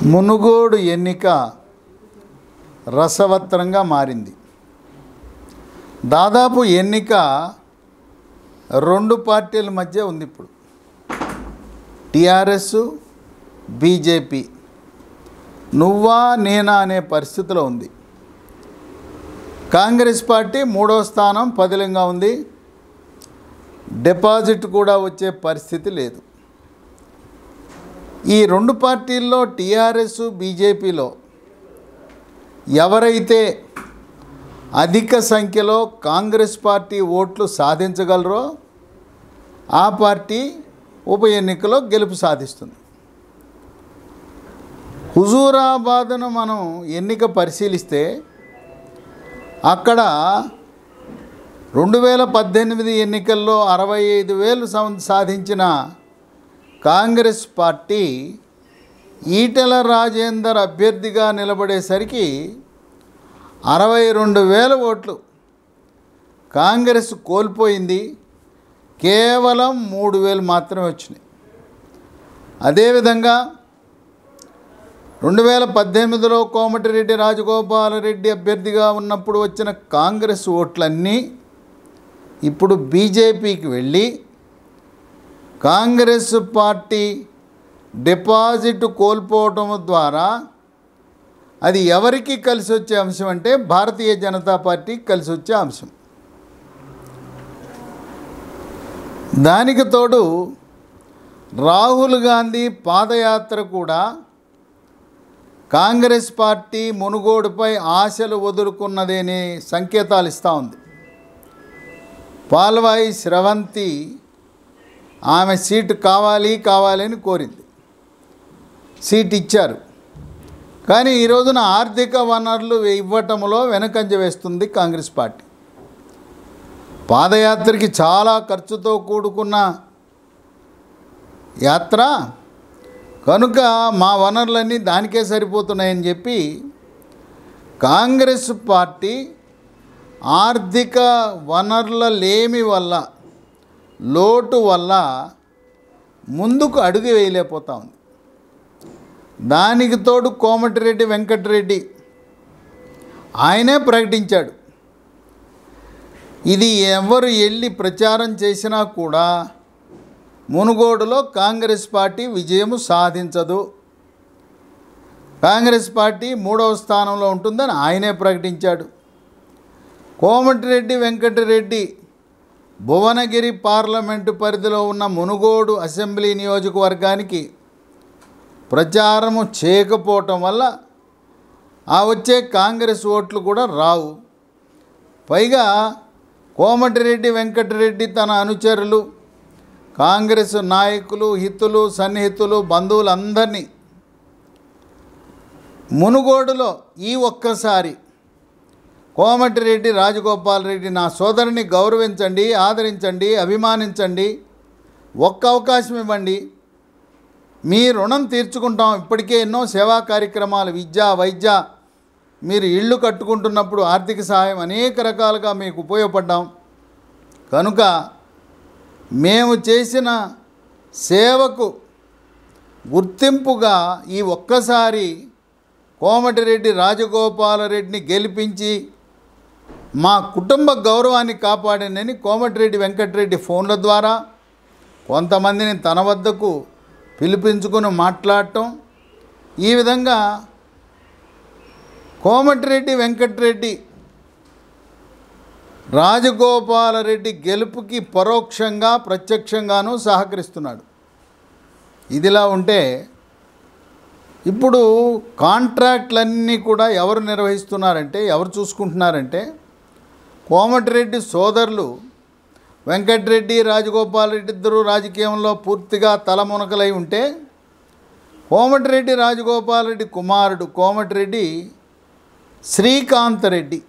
మునుగోడు ఎన్నిక రసవత్రంగా మారింది. దాదాపు ఎన్నిక రెండు పార్టీల మధ్య ఉంది ఇప్పుడు. టిఆర్ఎస్ బీజేపీ. నువ్వా నేనా అనే పరిస్థితిలో ఉంది. కాంగ్రెస్ పార్టీ మూడో స్థానం పదిలంగా ఉంది. డిపాజిట్ కూడా వచ్చే పరిస్థితి లేదు. ఈ రెండు పార్టీల్లో టీఆర్ఎస్ బీజేపీలో ఎవరైతే అధిక సంఖ్యలో కాంగ్రెస్ పార్టీ ఓట్లు సాధించగలరో ఆ పార్టీ ఉప ఎన్నికలో గెలుపు సాధిస్తుంది. హుజూరాబాద్ను మనం ఎన్నిక పరిశీలిస్తే అక్కడ రెండు వేల పద్దెనిమిది ఎన్నికల్లో అరవై ఐదు వేలు సం- సాధించిన కాంగ్రెస్ పార్టీ ఈటెల రాజేందర్ అభ్యర్థిగా నిలబడేసరికి అరవై రెండు వేల ఓట్లు కాంగ్రెస్ కోల్పోయింది. కేవలం మూడు వేలు మాత్రమే వచ్చినాయి. అదేవిధంగా రెండు వేల పద్దెనిమిదిలో కోమటిరెడ్డి రాజగోపాలరెడ్డి అభ్యర్థిగా ఉన్నప్పుడు వచ్చిన కాంగ్రెస్ ఓట్లన్నీ ఇప్పుడు బీజేపీకి వెళ్ళి కాంగ్రెస్ పార్టీ డిపాజిట్ కోల్పోవటం ద్వారా అది ఎవరికి కలిసి వచ్చే అంశం అంటే భారతీయ జనతా పార్టీకి కలిసి వచ్చే అంశం. దానికి తోడు రాహుల్ గాంధీ పాదయాత్ర కూడా కాంగ్రెస్ పార్టీ మునుగోడుపై ఆశలు వదులుకున్నదేని సంకేతాలు ఇస్తూ ఉంది. పాల్వాయి స్రవంతి ఆమె సీటు కావాలి కావాలి అని కోరింది. సీట్ ఇచ్చారు. కానీ ఈ రోజున ఆర్థిక వనరులు ఇవ్వటంలో వెనకంజ వేస్తుంది కాంగ్రెస్ పార్టీ. పాదయాత్రకి చాలా ఖర్చుతో కూడుకున్న యాత్ర. కనుక మా వనరులన్నీ దానికే సరిపోతున్నాయని చెప్పి కాంగ్రెస్ పార్టీ ఆర్థిక వనరుల లేమి వల్ల లోటు వల్ల ముందుకు అడుగు వేయలేకపోతా ఉంది. దానికి తోడు కోమటిరెడ్డి వెంకటరెడ్డి ఆయనే ప్రకటించాడు. ఇది ఎవరు వెళ్ళి ప్రచారం చేసినా కూడా మునుగోడులో కాంగ్రెస్ పార్టీ విజయము సాధించదు. కాంగ్రెస్ పార్టీ మూడవ స్థానంలో ఉంటుందని ఆయనే ప్రకటించాడు. కోమటిరెడ్డి వెంకటరెడ్డి భువనగిరి పార్లమెంటు పరిధిలో ఉన్న మునుగోడు అసెంబ్లీ నియోజకవర్గానికి ప్రచారము చేయకపోవటం వల్ల ఆ వచ్చే కాంగ్రెస్ ఓట్లు కూడా రావు. పైగా కోమటిరెడ్డి వెంకటరెడ్డి తన అనుచరులు కాంగ్రెస్ నాయకులు హితులు సన్నిహితులు బంధువులందరినీ మునుగోడులో ఈ ఒక్కసారి కోమటిరెడ్డి రాజగోపాల్ రెడ్డి నా సోదరుని గౌరవించండి ఆదరించండి అభిమానించండి. ఒక్క అవకాశం ఇవ్వండి. మీ రుణం తీర్చుకుంటాం. ఇప్పటికే ఎన్నో సేవా కార్యక్రమాలు విద్య వైద్య మీరు ఇళ్ళు కట్టుకుంటున్నప్పుడు ఆర్థిక సహాయం అనేక రకాలుగా మీకు ఉపయోగపడ్డాం. కనుక మేము చేసిన సేవకు గుర్తింపుగా ఈ ఒక్కసారి కోమటిరెడ్డి రాజగోపాలరెడ్డిని గెలిపించి మా కుటుంబ గౌరవాన్ని కాపాడిందని కోమటిరెడ్డి వెంకటరెడ్డి ఫోన్ల ద్వారా కొంతమందిని తన వద్దకు పిలిపించుకుని మాట్లాడటం. ఈ విధంగా కోమటిరెడ్డి వెంకటరెడ్డి రాజగోపాలరెడ్డి గెలుపుకి పరోక్షంగా ప్రత్యక్షంగానూ సహకరిస్తున్నాడు. ఇదిలా ఉంటే ఇప్పుడు కాంట్రాక్ట్లన్నీ కూడా ఎవరు నిర్వహిస్తున్నారంటే ఎవరు చూసుకుంటున్నారంటే కోమటిరెడ్డి సోదరులు వెంకటరెడ్డి రాజగోపాల్ రెడ్డి ఇద్దరు రాజకీయంలో పూర్తిగా తలమునకలై ఉంటే కోమటిరెడ్డి రాజగోపాల్ రెడ్డి కుమారుడు కోమటిరెడ్డి శ్రీకాంత్ రెడ్డి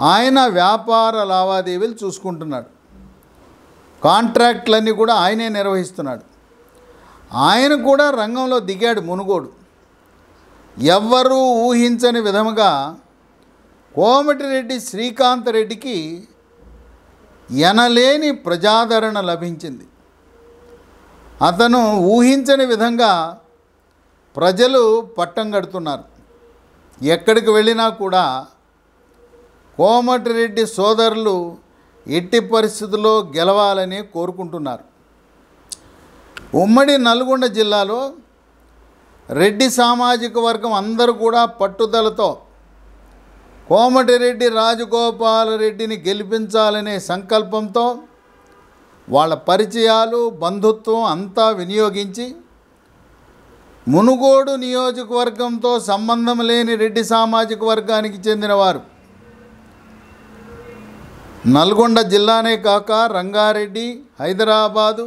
ఆయన వ్యాపార లావాదేవీలు చూసుకుంటున్నాడు. కాంట్రాక్ట్లన్నీ కూడా ఆయనే నిర్వహిస్తున్నాడు. ఆయన కూడా రంగంలో దిగాడు మునుగోడు. ఎవ్వరూ ఊహించని విధముగా కోమటిరెడ్డి శ్రీకాంత్ రెడ్డికి ఎనలేని ప్రజాదరణ లభించింది. అతను ఊహించని విధంగా ప్రజలు పట్టం కడుతున్నారు. ఎక్కడికి వెళ్ళినా కూడా కోమటిరెడ్డి సోదరులు ఎట్టి పరిస్థితుల్లో గెలవాలని కోరుకుంటున్నారు. ఉమ్మడి నల్గొండ జిల్లాలో రెడ్డి సామాజిక వర్గం అందరూ కూడా పట్టుదలతో కోమటిరెడ్డి రాజగోపాలరెడ్డిని గెలిపించాలనే సంకల్పంతో వాళ్ళ పరిచయాలు బంధుత్వం అంతా వినియోగించి మునుగోడు నియోజకవర్గంతో సంబంధం లేని రెడ్డి సామాజిక వర్గానికి చెందినవారు నల్గొండ జిల్లానే కాక రంగారెడ్డి హైదరాబాదు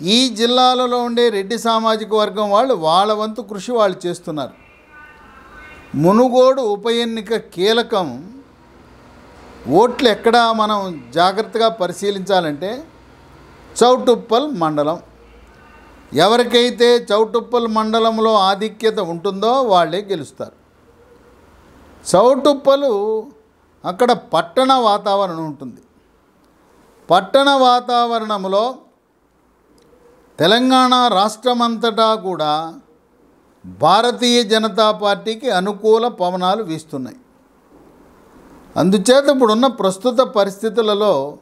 ఈ జిల్లాలలో ఉండే రెడ్డి సామాజిక వర్గం వాళ్ళు వాళ్ళ వంతు కృషి వాళ్ళు చేస్తున్నారు. మునుగోడు ఉప ఎన్నిక కీలకం. ఓట్లు ఎక్కడ మనం జాగ్రత్తగా పరిశీలించాలంటే చౌటుప్పల్ మండలం. ఎవరికైతే చౌటుప్పల్ మండలంలో ఆధిక్యత ఉంటుందో వాళ్ళే గెలుస్తారు. చౌటుప్పలు అక్కడ పట్టణ వాతావరణం ఉంటుంది. పట్టణ వాతావరణంలో తెలంగాణ రాష్ట్రమంతటా కూడా భారతీయ జనతా పార్టీకి అనుకూల పవనాలు వీస్తున్నాయి. అందుచేత ఇప్పుడున్న ప్రస్తుత పరిస్థితులలో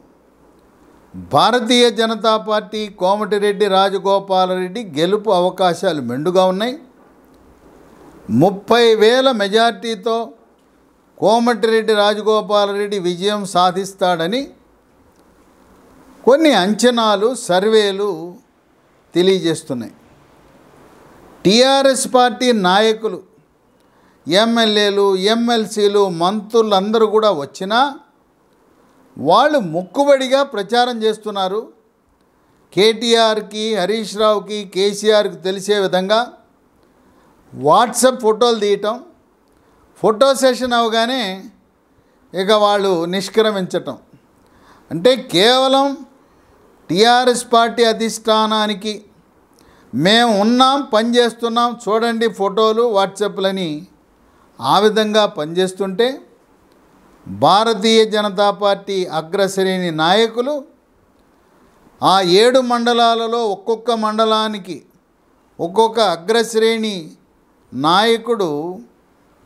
భారతీయ జనతా పార్టీ కోమటిరెడ్డి రాజగోపాలరెడ్డి గెలుపు అవకాశాలు మెండుగా ఉన్నాయి. ముప్పై వేల మెజార్టీతో కోమటిరెడ్డి రాజగోపాలరెడ్డి విజయం సాధిస్తాడని కొన్ని అంచనాలు సర్వేలు తెలియజేస్తున్నాయి. టీఆర్ఎస్ పార్టీ నాయకులు ఎమ్మెల్యేలు ఎమ్మెల్సీలు మంత్రులు అందరూ కూడా వచ్చినా వాళ్ళు ముక్కుబడిగా ప్రచారం చేస్తున్నారు. కేటీఆర్కి హరీష్ రావుకి కేసీఆర్కి తెలిసే విధంగా వాట్సప్ ఫోటోలు తీయటం ఫోటో సెషన్ అవగానే ఇక వాళ్ళు నిష్క్రమించటం. అంటే కేవలం టీఆర్ఎస్ పార్టీ అధిష్టానానికి మేము ఉన్నాం పనిచేస్తున్నాం చూడండి ఫోటోలు వాట్సాప్లని. ఆ విధంగా పనిచేస్తుంటే భారతీయ జనతా పార్టీ అగ్రశ్రేణి నాయకులు ఆ ఏడు మండలాలలో ఒక్కొక్క మండలానికి ఒక్కొక్క అగ్రశ్రేణి నాయకుడు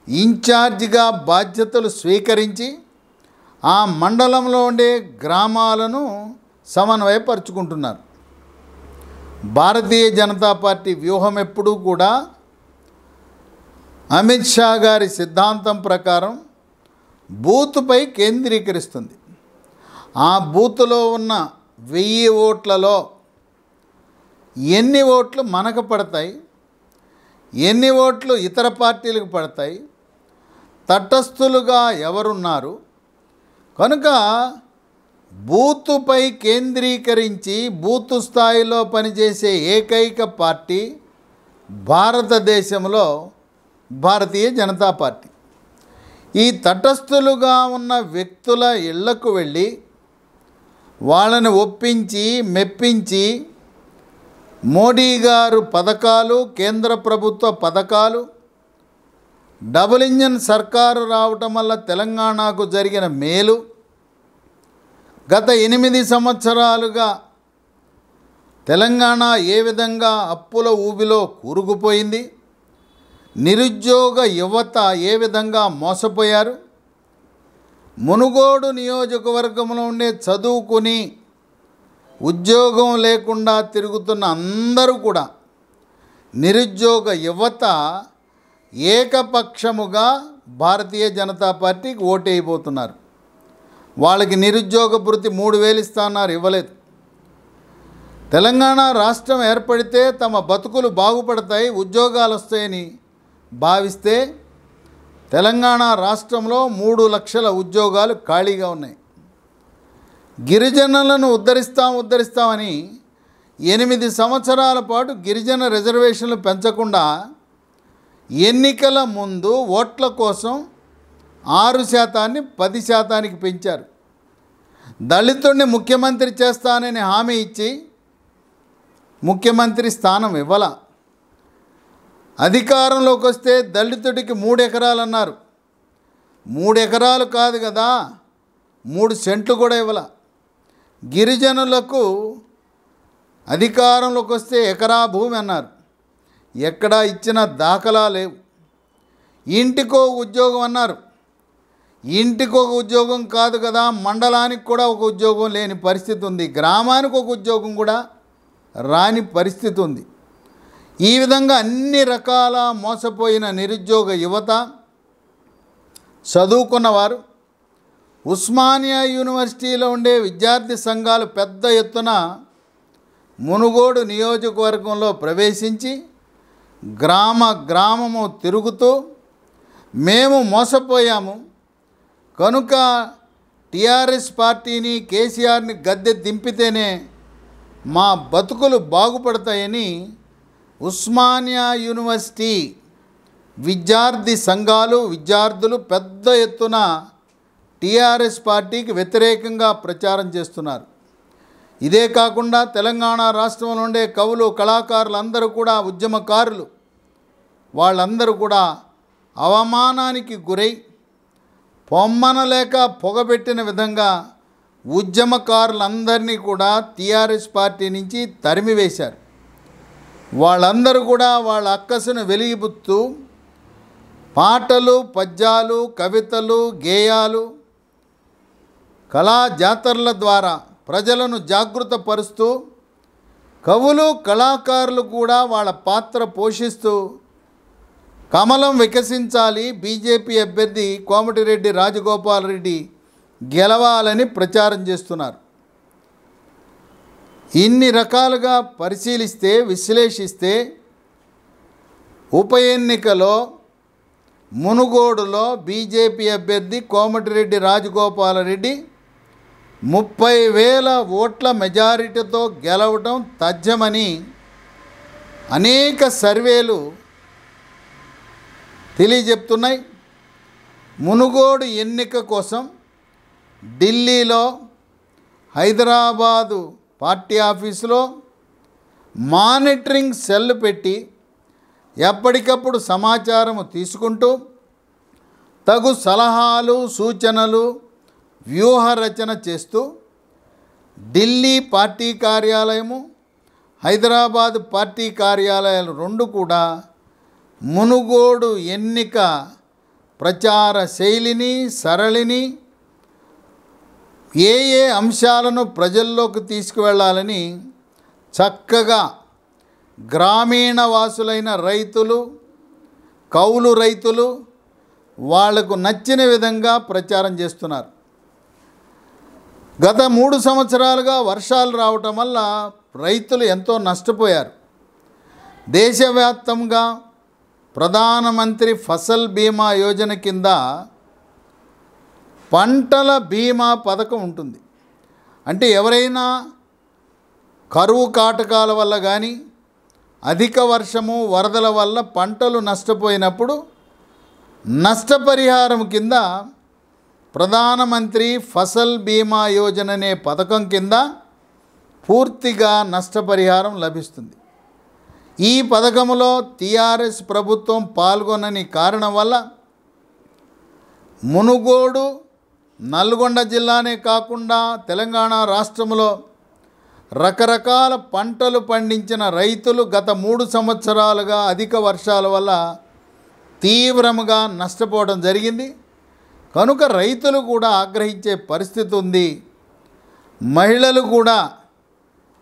ఇన్ఛార్జిగా బాధ్యతలు స్వీకరించి ఆ మండలంలో ఉండే గ్రామాలను సమన్వయపరుచుకుంటున్నారు. భారతీయ జనతా పార్టీ వ్యూహం ఎప్పుడూ కూడా అమిత్ షా గారి సిద్ధాంతం ప్రకారం బూత్పై కేంద్రీకరిస్తుంది. ఆ బూత్లో ఉన్న వెయ్యి ఓట్లలో ఎన్ని ఓట్లు మనకు పడతాయి ఎన్ని ఓట్లు ఇతర పార్టీలకు పడతాయి తటస్థులుగా ఎవరున్నారు కనుక బూతుపై కేంద్రీకరించి బూతు స్థాయిలో పనిచేసే ఏకైక పార్టీ భారతదేశంలో భారతీయ జనతా పార్టీ. ఈ తటస్థులుగా ఉన్న వ్యక్తుల ఇళ్ళకు వెళ్ళి వాళ్ళని ఒప్పించి మెప్పించి మోడీ గారు పథకాలు కేంద్ర ప్రభుత్వ పథకాలు డబుల్ ఇంజన్ సర్కారు రావటం వల్ల తెలంగాణకు జరిగిన మేలు గత ఎనిమిది సంవత్సరాలుగా తెలంగాణ ఏ విధంగా అప్పుల ఊబిలో కూరుకుపోయింది? నిరుద్యోగ యువత ఏ విధంగా మోసపోయారు? మునుగోడు నియోజకవర్గంలో ఉండే చదువుకుని ఉద్యోగం లేకుండా తిరుగుతున్న అందరూ కూడా నిరుద్యోగ యువత ఏకపక్షముగా భారతీయ జనతా పార్టీకి ఓటైపోతున్నారు. వాళ్ళకి నిరుద్యోగ భృతి మూడు వేలు ఇస్తాన్నారు ఇవ్వలేదు. తెలంగాణ రాష్ట్రం ఏర్పడితే తమ బతుకులు బాగుపడతాయి ఉద్యోగాలు వస్తాయని భావిస్తే తెలంగాణ రాష్ట్రంలో మూడు లక్షల ఉద్యోగాలు ఖాళీగా ఉన్నాయి. గిరిజనులను ఉద్ధరిస్తాం ఉద్ధరిస్తామని ఎనిమిది సంవత్సరాల పాటు గిరిజన రిజర్వేషన్లు పెంచకుండా ఎన్నికల ముందు ఓట్ల కోసం ఆరు శాతాన్ని పది శాతానికి పెంచారు. దళితుడిని ముఖ్యమంత్రి చేస్తానని హామీ ఇచ్చి ముఖ్యమంత్రి స్థానం ఇవ్వాల. అధికారంలోకి వస్తే దళితుడికి మూడు ఎకరాలు అన్నారు మూడు ఎకరాలు కాదు కదా మూడు సెంట్లు కూడా ఇవ్వాల. గిరిజనులకు అధికారంలోకి వస్తే ఎకరా భూమి అన్నారు. ఎక్కడా ఇచ్చిన దాఖలా లేవు. ఇంటికో ఉద్యోగం అన్నారు. ఇంటికి ఒక ఉద్యోగం కాదు కదా మండలానికి కూడా ఒక ఉద్యోగం లేని పరిస్థితి ఉంది గ్రామానికి ఒక ఉద్యోగం కూడా రాని పరిస్థితి ఉంది. ఈ విధంగా అన్ని రకాల మోసపోయిన నిరుద్యోగ యువత చదువుకున్నవారు ఉస్మానియా యూనివర్సిటీలో ఉండే విద్యార్థి సంఘాలు పెద్ద ఎత్తున మునుగోడు నియోజకవర్గంలో ప్రవేశించి గ్రామ గ్రామము తిరుగుతూ మేము మోసపోయాము కనుక టీఆర్ఎస్ పార్టీని కేసీఆర్ని గద్దె దింపితేనే మా బతుకులు బాగుపడతాయని ఉస్మానియా యూనివర్సిటీ విద్యార్థి సంఘాలు విద్యార్థులు పెద్ద ఎత్తున టీఆర్ఎస్ పార్టీకి వ్యతిరేకంగా ప్రచారం చేస్తున్నారు. ఇదే కాకుండా తెలంగాణ రాష్ట్రంలో ఉండే కవులు కళాకారులు అందరూ కూడా ఉద్యమకారులు. వాళ్ళందరూ కూడా అవమానానికి గురై పొమ్మనలేక పొగబెట్టిన విధంగా ఉద్యమకారులందరినీ కూడా టీఆర్ఎస్ పార్టీ నుంచి తరిమివేశారు. వాళ్ళందరూ కూడా వాళ్ళ అక్కసును వెలిగిపుత్తూ పాటలు పద్యాలు కవితలు గేయాలు కళా జాతరల ద్వారా ప్రజలను జాగృతపరుస్తూ కవులు కళాకారులు కూడా వాళ్ళ పాత్ర పోషిస్తూ కమలం వికసించాలి బీజేపీ అభ్యర్థి కోమటిరెడ్డి రాజగోపాల్ రెడ్డి గెలవాలని ప్రచారం చేస్తున్నారు. ఇన్ని రకాలుగా పరిశీలిస్తే విశ్లేషిస్తే ఉప ఎన్నికలో మునుగోడులో బీజేపీ అభ్యర్థి కోమటిరెడ్డి రాజగోపాలరెడ్డి ముప్పై వేల ఓట్ల మెజారిటీతో గెలవడం తథ్యమని అనేక సర్వేలు తెలియజెప్తున్నాయి. మునుగోడు ఎన్నిక కోసం ఢిల్లీలో హైదరాబాదు పార్టీ ఆఫీసులో మానిటరింగ్ సెల్ పెట్టి ఎప్పటికప్పుడు సమాచారం తీసుకుంటూ తగు సలహాలు సూచనలు వ్యూహ రచన చేస్తూ ఢిల్లీ పార్టీ కార్యాలయము హైదరాబాద్ పార్టీ కార్యాలయాలు రెండు కూడా మునుగోడు ఎన్నిక ప్రచార శైలిని సరళిని ఏ ఏ అంశాలను ప్రజల్లోకి తీసుకువెళ్ళాలని చక్కగా గ్రామీణ వాసులైన రైతులు కౌలు రైతులు వాళ్ళకు నచ్చిన విధంగా ప్రచారం చేస్తున్నారు. గత మూడు సంవత్సరాలుగా వర్షాలు రావటం వల్ల రైతులు ఎంతో నష్టపోయారు. దేశవ్యాప్తంగా ప్రధానమంత్రి ఫసల్ బీమా యోజన కింద పంటల బీమా పథకం ఉంటుంది. అంటే ఎవరైనా కరువు కాటకాల వల్ల కానీ అధిక వర్షము వరదల వల్ల పంటలు నష్టపోయినప్పుడు నష్టపరిహారం కింద ప్రధానమంత్రి ఫసల్ బీమా యోజన అనే పథకం కింద పూర్తిగా నష్టపరిహారం లభిస్తుంది. ఈ పథకంలో టీఆర్ఎస్ ప్రభుత్వం పాల్గొనని కారణం వల్ల మునుగోడు నల్గొండ జిల్లానే కాకుండా తెలంగాణ రాష్ట్రంలో రకరకాల పంటలు పండించిన రైతులు గత మూడు సంవత్సరాలుగా అధిక వర్షాల వల్ల తీవ్రముగా నష్టపోవడం జరిగింది. కనుక రైతులు కూడా ఆగ్రహించే పరిస్థితి ఉంది. మహిళలు కూడా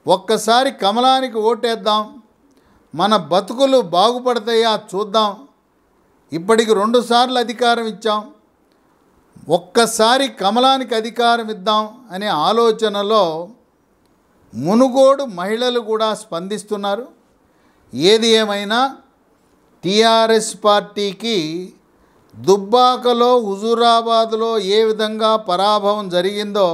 ఒక్కసారి కమలానికి ఓటేద్దాం. మన బతుకులు బాగుపడతాయా చూద్దాం. ఇప్పటికి రెండుసార్లు అధికారం ఇచ్చాం. ఒక్కసారి కమలానికి అధికారం ఇద్దాం అనే ఆలోచనలో మునుగోడు మహిళలు కూడా స్పందిస్తున్నారు. ఏది ఏమైనా టీఆర్ఎస్ పార్టీకి దుబ్బాకలో హుజూరాబాద్లో ఏ విధంగా పరాభవం జరిగిందో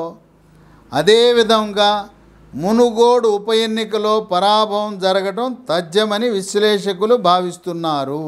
అదే విధంగా మునుగోడు ఉప ఎన్నికలో పరాభవం జరగడం తథ్యమని విశ్లేషకులు భావిస్తున్నారు.